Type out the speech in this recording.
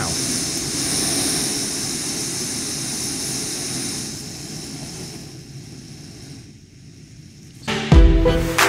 round. Thank